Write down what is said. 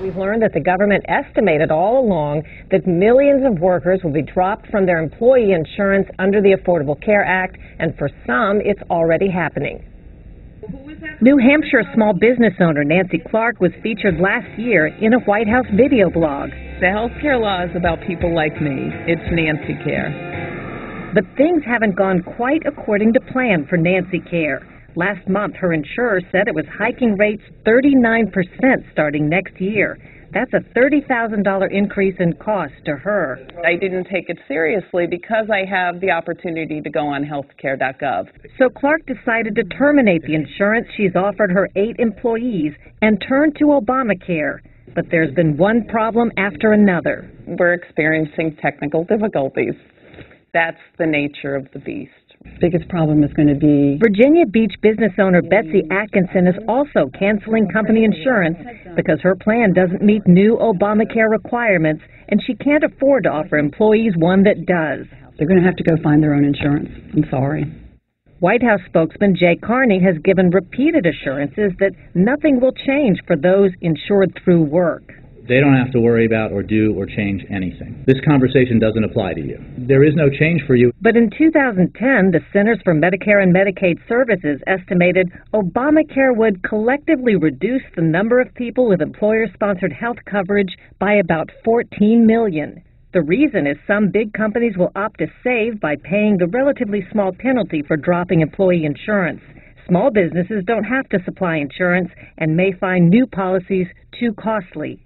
We've learned that the government estimated all along that millions of workers will be dropped from their employee insurance under the Affordable Care Act, and for some, it's already happening. New Hampshire small business owner Nancy Clark was featured last year in a White House video blog. The health care law is about people like me. It's Nancy Care. But things haven't gone quite according to plan for Nancy Care. Last month, her insurer said it was hiking rates 39% starting next year. That's a $30,000 increase in cost to her. I didn't take it seriously because I have the opportunity to go on healthcare.gov. So Clark decided to terminate the insurance she's offered her eight employees and turn to Obamacare. But there's been one problem after another. We're experiencing technical difficulties. That's the nature of the beast biggest problem is going to be. Virginia Beach business owner Betsy Atkinson is also canceling company insurance because her plan doesn't meet new Obamacare requirements and she can't afford to offer employees one that does. They're going to have to go find their own insurance. I'm sorry. White House spokesman Jay Carney has given repeated assurances that nothing will change for those insured through work. They don't have to worry about or do or change anything. This conversation doesn't apply to you. There is no change for you. But in 2010, the Centers for Medicare and Medicaid Services estimated Obamacare would collectively reduce the number of people with employer-sponsored health coverage by about 14 million. The reason is some big companies will opt to save by paying the relatively small penalty for dropping employee insurance. Small businesses don't have to supply insurance and may find new policies too costly.